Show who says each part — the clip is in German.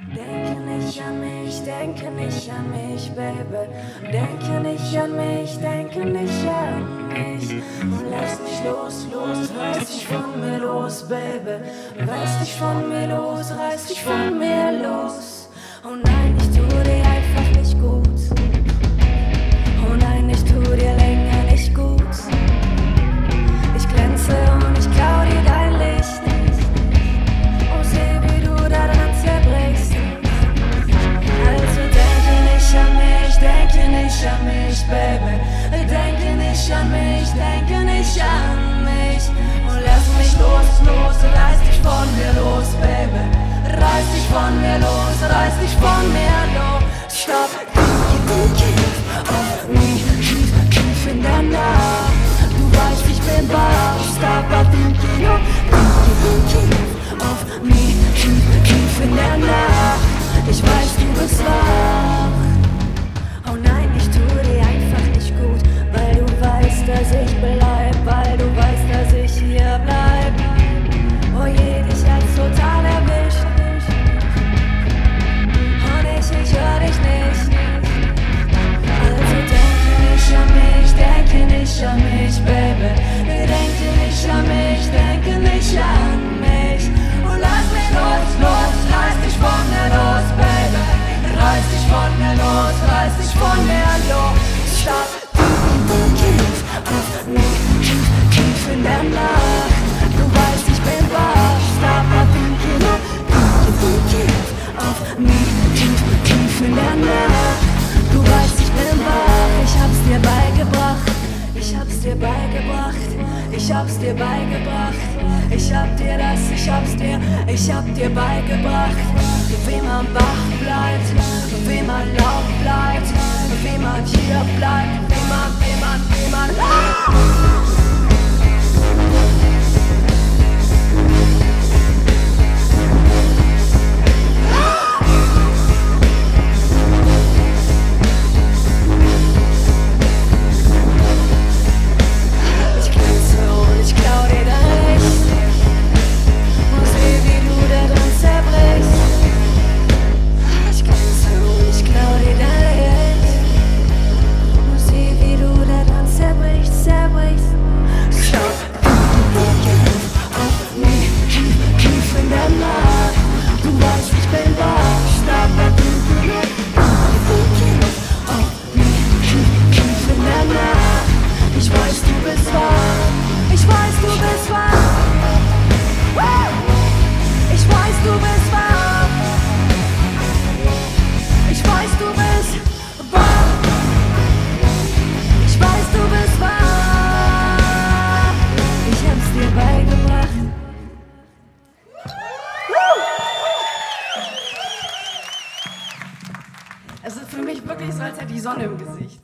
Speaker 1: Denke nicht an mich, denke nicht an mich, Baby. Denke nicht an mich, denke nicht an mich. Und lass mich los, los, reiß dich von mir los, Baby. Reiß dich von mir los, reiß dich von mir los. Oh nein, ich tu dir. denke nicht an mich und lass mich los, los, reiß dich von mir los. hab's dir beigebracht, ich hab's dir beigebracht, ich hab dir das, ich hab's dir, ich hab dir beigebracht, wie man wach bleibt, wie man laut bleibt, wie man hier bleibt, wie
Speaker 2: Es ist für mich wirklich so, als hätte ich Sonne im Gesicht.